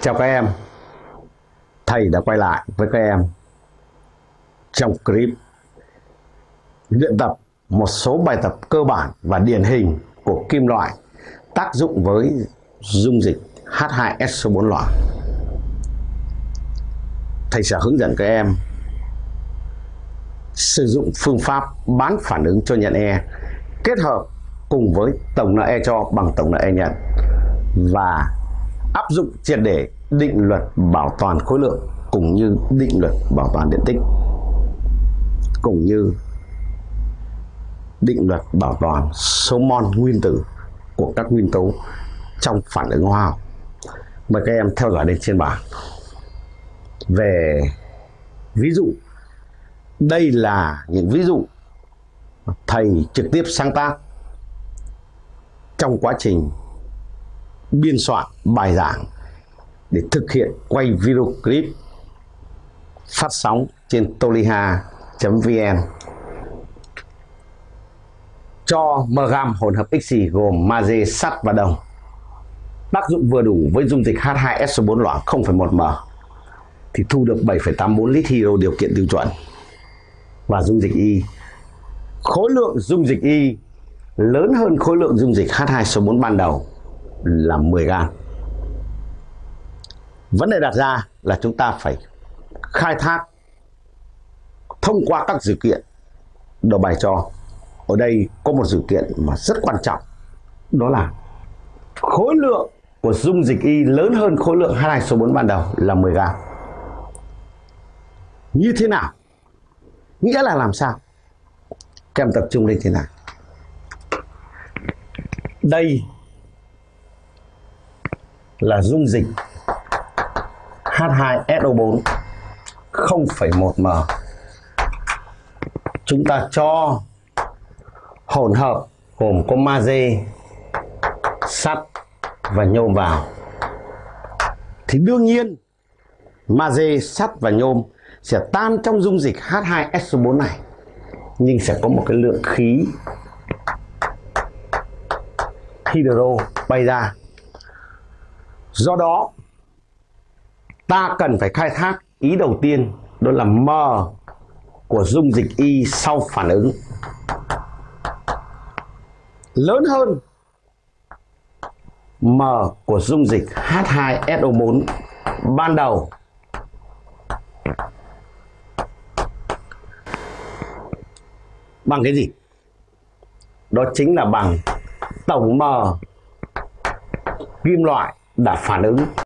Chào các em. Thầy đã quay lại với các em Trong clip Luyện tập một số bài tập cơ bản và điển hình của kim loại tác dụng với dung dịch H2SO4 loãng Thầy sẽ hướng dẫn các em sử dụng phương pháp bán phản ứng cho nhận E kết hợp cùng với tổng nợ E cho bằng tổng nợ E nhận và áp dụng triệt để định luật bảo toàn khối lượng cũng như định luật bảo toàn điện tích cũng như định luật bảo toàn số mol nguyên tử của các nguyên tố trong phản ứng hóa học. Mời các em theo dõi lên trên bảng. Về ví dụ, đây là những ví dụ thầy trực tiếp sáng tác trong quá trình biên soạn bài giảng để thực hiện quay video clip phát sóng trên toliha.vn cho mgam hỗn hợp xì gồm magie, sắt và đồng. Tác dụng vừa đủ với dung dịch H2SO4 loãng 0,1m thì thu được 7,84 lít hydro điều kiện tiêu chuẩn. Và dung dịch Y. Khối lượng dung dịch Y lớn hơn khối lượng dung dịch H2SO4 ban đầu là 10 gram. Vấn đề đặt ra là chúng ta phải khai thác thông qua các dự kiện đầu bài cho. Ở đây có một dự kiện mà rất quan trọng, đó là khối lượng của dung dịch Y lớn hơn khối lượng hai số 4 ban đầu là 10 gram. Như thế nào? Nghĩa là làm sao? Các em tập trung lên thế này. Đây là dung dịch H2SO4 0,1m. Chúng ta cho hỗn hợp gồm có magie, sắt và nhôm vào. Thì đương nhiên magie, sắt và nhôm sẽ tan trong dung dịch H2SO4 này nhưng sẽ có một cái lượng khí hydro bay ra do đó, ta cần phải khai thác ý đầu tiên, đó là m của dung dịch y sau phản ứng lớn hơn, m của dung dịch H2SO4 ban đầu bằng cái gì? Đó chính là bằng tổng m kim loại đã phản ứng.